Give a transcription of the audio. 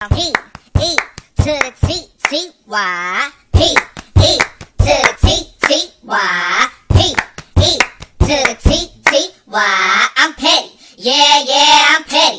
P E to the T T Y. P E to the T T Y. P E to the T T Y. I'm petty. Yeah, yeah, I'm petty.